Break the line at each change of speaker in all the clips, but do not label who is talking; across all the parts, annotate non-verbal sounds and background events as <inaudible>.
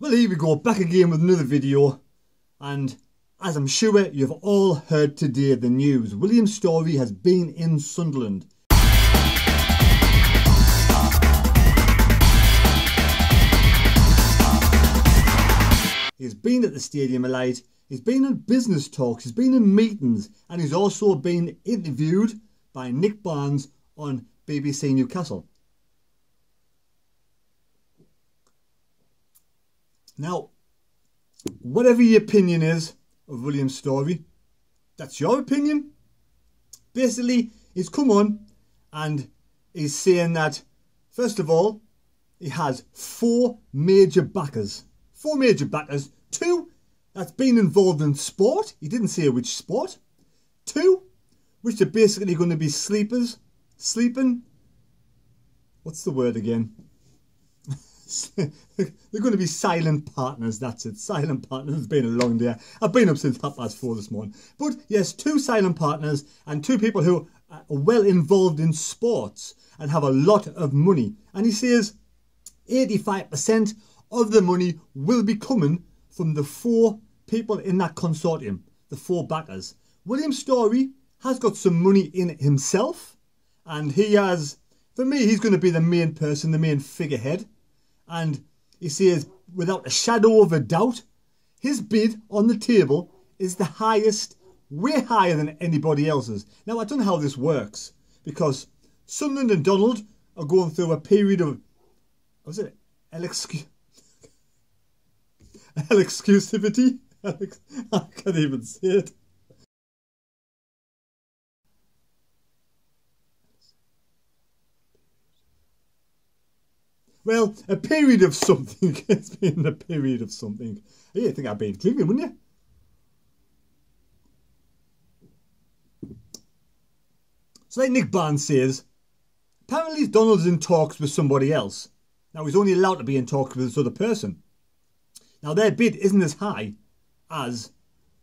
Well, here we go, back again with another video. And as I'm sure you've all heard today the news, William Storey has been in Sunderland. He's been at the Stadium of Light, he's been in business talks, he's been in meetings, and he's also been interviewed by Nick Barnes on BBC Newcastle. Now, whatever your opinion is of William's Storey, that's your opinion. Basically, he's come on and he's saying that, first of all, he has four major backers. Four major backers. Two that's been involved in sport. He didn't say which sport. Two, which are basically going to be sleepers. Sleeping. What's the word again? <laughs> They're going to be silent partners. That's it. Silent partners. It's been a long day. I've been up since half past four this morning. But yes, two silent partners and two people who are well involved in sports and have a lot of money. And he says 85% of the money will be coming from the four people in that consortium, the four backers. William Storey has got some money in himself, and he has, for me, he's going to be the main person, the main figurehead. And he says, without a shadow of a doubt, his bid on the table is the highest, way higher than anybody else's. Now, I don't know how this works because Sunderland and Donald are going through a period of, was it, excuse, <laughs> exclusivity? <laughs> I can't even say it. Well, a period of something. <laughs> it's been a period of something. You think I'd been drinking, wouldn't you? So like Nick Barnes says, apparently Donald's in talks with somebody else. Now he's only allowed to be in talks with this other person. Now their bid isn't as high as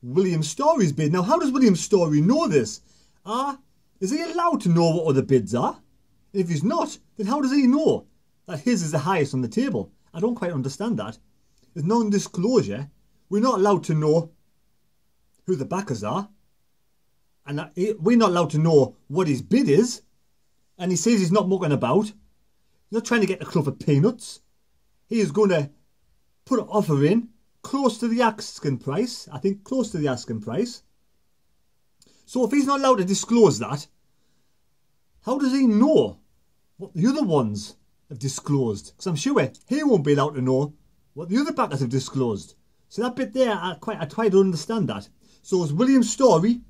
William Storey's bid. Now how does William Storey know this? Ah, is he allowed to know what other bids are? If he's not, then how does he know? That his is the highest on the table. I don't quite understand that. There's non-disclosure. We're not allowed to know who the backers are. And eh, we're not allowed to know what his bid is. And he says he's not mucking about. He's not trying to get the club of peanuts. He is going to put an offer in close to the asking price. I think close to the asking price. So if he's not allowed to disclose that, how does he know what the other ones have disclosed. Because I'm sure he won't be allowed to know what the other backers have disclosed. So that bit there, I quite I try to understand that. So is William's Storey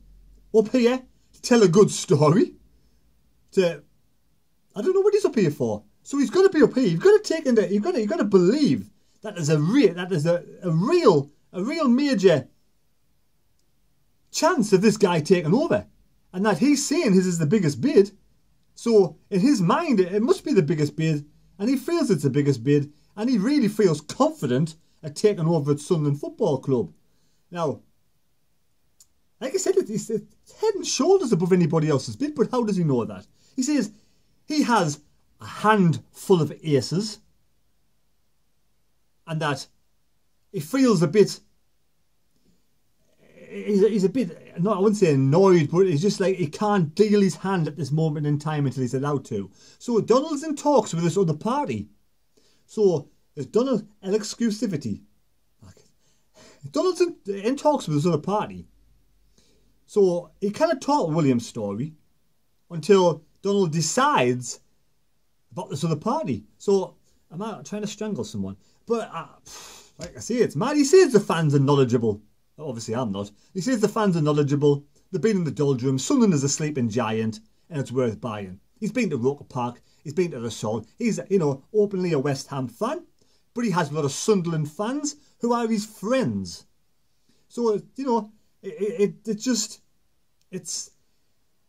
up here to tell a good story? To I don't know what he's up here for. So he's got to be up here. You've got to take into you've got to you've got to believe that there's a real that there's a, a real a real major chance of this guy taking over, and that he's saying his is the biggest bid. So in his mind, it must be the biggest bid, and he feels it's the biggest bid, and he really feels confident at taking over at Sunderland Football Club. Now, like I said, it's head and shoulders above anybody else's bid, but how does he know that? He says he has a handful of aces, and that he feels a bit he's, he's a bit, not I wouldn't say annoyed, but he's just like he can't deal his hand at this moment in time until he's allowed to. So Donald's in talks with this other party. So there's Donald an exclusivity. Donald's in, talks with this other party. So he kind of taught William's story until Donald decides about this other party. So I'm I trying to strangle someone? But uh, like I say, it's mad. He says the fans are knowledgeable. Obviously, I'm not. He says the fans are knowledgeable. They've been in the doldrums. Sunderland is a sleeping giant, and it's worth buying. He's been to Roker Park. He's been to the Sol. He's, you know, openly a West Ham fan, but he has a lot of Sunderland fans who are his friends. So, you know, it, it, it just, it's,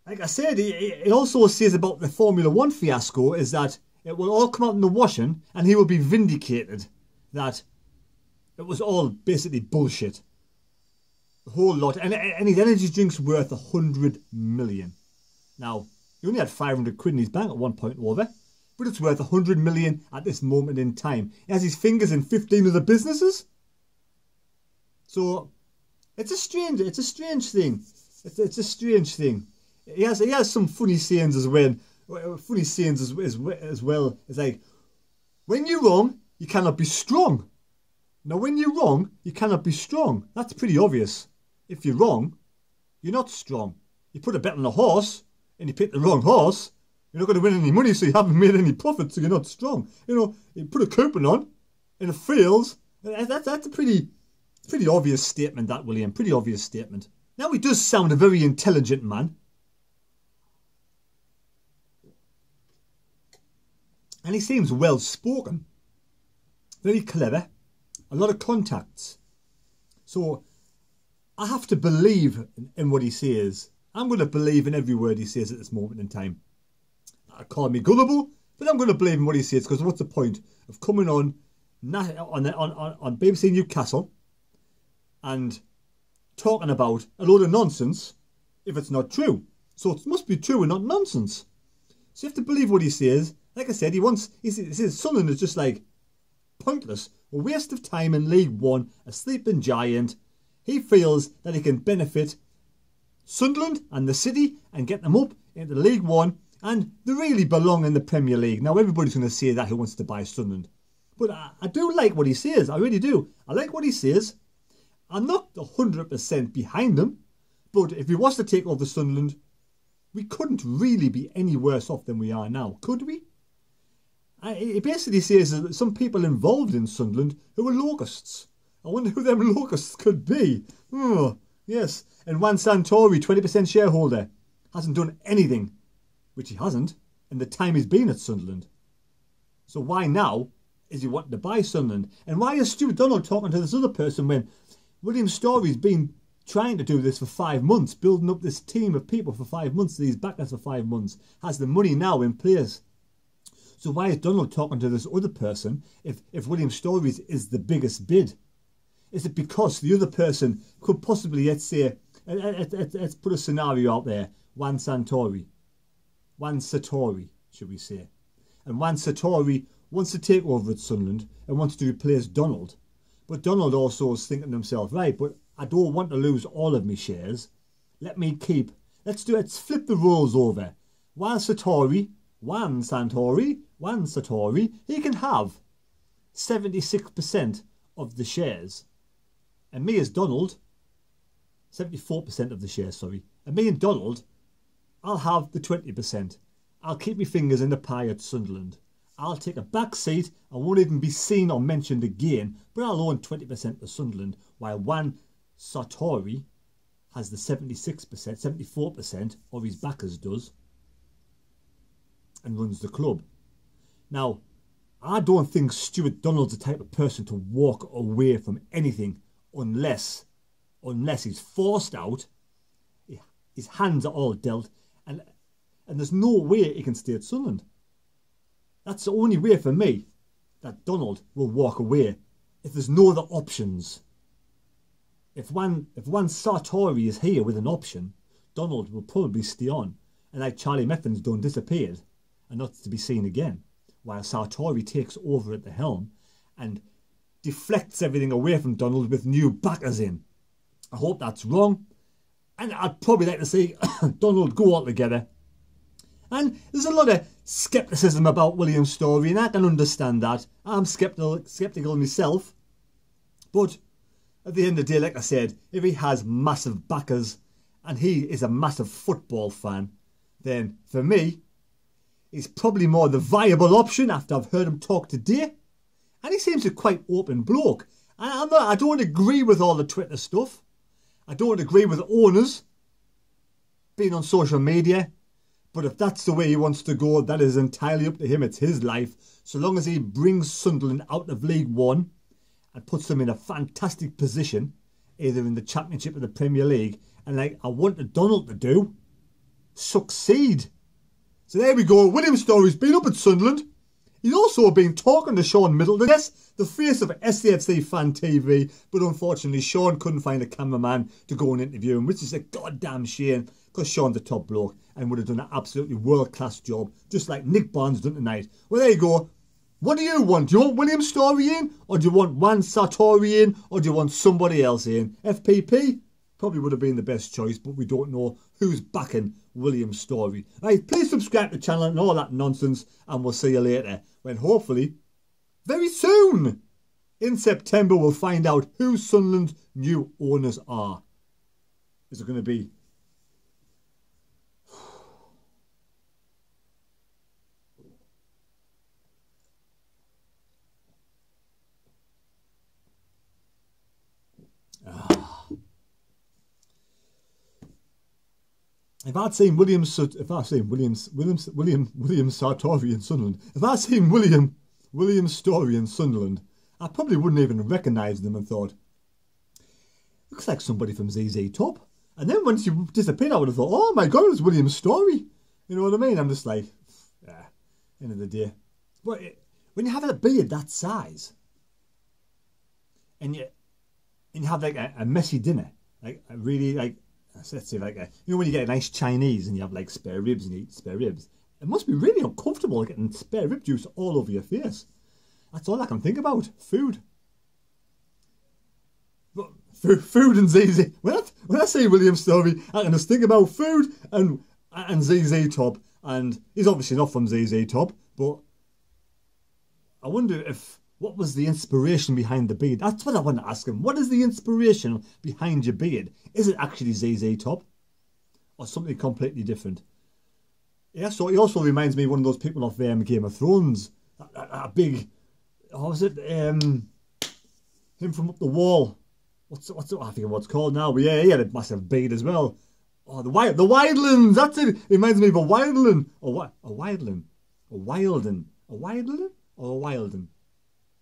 like I said, it, it also says about the Formula One fiasco is that it will all come out in the washing and he will be vindicated that it was all basically bullshit. Whole lot. And, and his energy drink's worth a hundred million. Now, he only had 500 quid in his bank at one point or over. but it's worth a 100 million at this moment in time. He has his fingers in 15 other businesses. So it's a strange, it's a strange thing. It's, it's a strange thing. He has, he has some funny sayings as well. Funny sayings as, as, as well. It's like, when you're wrong, you cannot be strong. Now, when you're wrong, you cannot be strong. That's pretty obvious. If you're wrong, you're not strong. You put a bet on a horse and you pick the wrong horse, you're not going to win any money, so you haven't made any profit, so you're not strong. You know, you put a coupon on and it fails. That's, that's a pretty, pretty obvious statement, that, William. Pretty obvious statement. Now, he does sound a very intelligent man. And he seems well spoken, very clever, a lot of contacts. So I have to believe in what he says. I'm going to believe in every word he says at this moment in time. I call me gullible, but I'm going to believe in what he says because what's the point of coming on on, on, on BBC Newcastle and talking about a load of nonsense if it's not true? So it must be true and not nonsense. So you have to believe what he says like I said, he wants, he says Sunderland is just like pointless, a waste of time in League One, a sleeping giant. He feels that he can benefit Sunderland and the city and get them up into League One and they really belong in the Premier League. Now, everybody's going to say that who wants to buy Sunderland. But I, I do like what he says. I really do. I like what he says. I'm not 100% behind him. But if he was to take over Sunderland, we couldn't really be any worse off than we are now, could we? It basically says that some people involved in Sunderland who are locusts. I wonder who them locusts could be. Oh, yes. And Juan Sartori, 20% shareholder, hasn't done anything, which he hasn't, in the time he's been at Sunderland. So why now is he wanting to buy Sunderland? And why is Stewart Donald talking to this other person when William Storey's been trying to do this for five months, building up this team of people for five months, these backers for five months, has the money now in place so why is Donald talking to this other person if, if William Storey's is the biggest bid? Is it because the other person could possibly, let's say, let's put a scenario out there, Juan Santori, Juan Sartori, should we say. And Juan Sartori wants to take over at Sunderland and wants to replace Donald. But Donald also is thinking to himself, right, but I don't want to lose all of my shares. Let me keep, let's do, let's flip the roles over. Juan Sartori Juan Santori, Juan Sartori, he can have 76% of the shares. And me as Donald, 74% of the shares, sorry. And me and Donald, I'll have the 20%. I'll keep my fingers in the pie at Sunderland. I'll take a back seat. I won't even be seen or mentioned again, but I'll own 20% of Sunderland, while Juan Sartori has the 76%, 74% of his backers does and runs the club. Now, I don't think Stewart Donald's the type of person to walk away from anything unless, unless he's forced out, his hands are all dealt, and and there's no way he can stay at Sunderland. That's the only way for me that Donald will walk away if there's no other options. If one if Juan Sartori is here with an option, Donald will probably stay on, and like Charlie Methven's done disappeared and not to be seen again, while Sartori takes over at the helm and deflects everything away from Donald with new backers in. I hope that's wrong. And I'd probably like to see <coughs> Donald go altogether. And there's a lot of scepticism about William's Storey, and I can understand that. I'm skeptical, skeptical myself. But at the end of the day, like I said, if he has massive backers and he is a massive football fan, then for me, is probably more the viable option after I've heard him talk today. And he seems a quite open bloke. I'm not, I don't agree with all the Twitter stuff. I don't agree with owners being on social media. But if that's the way he wants to go, that is entirely up to him. It's his life. So long as he brings Sunderland out of League One and puts them in a fantastic position, either in the Championship or the Premier League, and like I wanted Donald to do, succeed. So there we go. William Storey's been up at Sunderland. He's also been talking to Sean Middleton. Yes, the face of SAFC Fan TV. But unfortunately, Sean couldn't find a cameraman to go and interview him, which is a goddamn shame. because Sean's a top bloke and would have done an absolutely world class job, just like Nick Barnes done tonight. Well, there you go. What do you want? Do you want William Storey in? Or do you want Juan Sartori in? Or do you want somebody else in? FPP? Probably would have been the best choice, but we don't know who's backing William Storey. Right, please subscribe to the channel and all that nonsense, and we'll see you later when hopefully, very soon, in September, we'll find out who Sunderland's new owners are. Is it going to be if I'd seen William, if I'd seen Williams, William, William Sartori in Sunderland, if I'd seen William, William Storey in Sunderland, I probably wouldn't even recognise them and thought, looks like somebody from ZZ Top. And then once you disappeared, I would have thought, oh my god, it's William Storey. You know what I mean? I'm just like, yeah, end of the day. But eh, when you have a beard that size, and you and you have like a, a messy dinner, like really like let's say like a, you know when you get a nice Chinese and you have like spare ribs and you eat spare ribs, it must be really uncomfortable getting spare rib juice all over your face. That's all I can think about. Food. But food and ZZ. When I, when I say William Storey, I can just think about food and and ZZ Top. And he's obviously not from ZZ Top, but I wonder if what was the inspiration behind the beard? That's what I want to ask him. What is the inspiration behind your beard? Is it actually ZZ Top? Or something completely different? Yeah, so he also reminds me of one of those people off um, Game of Thrones. A big, how was it? Um, him from up the wall. What's what's I forget what's called now. But yeah, he had a massive beard as well. Oh, the wild, the Wildlands. That's it. It reminds me of a Wildland. Or what? A Wildland. A Wilden. A or a Wilden.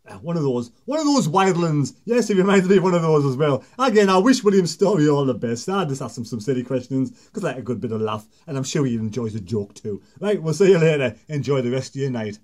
Uh, one of those, one of those wildlands. Yes, it reminds me of one of those as well. Again, I wish William Storey all the best. I just asked him some silly questions because I had a good bit of laugh, and I'm sure he enjoys a joke too. Right, we'll see you later. Enjoy the rest of your night.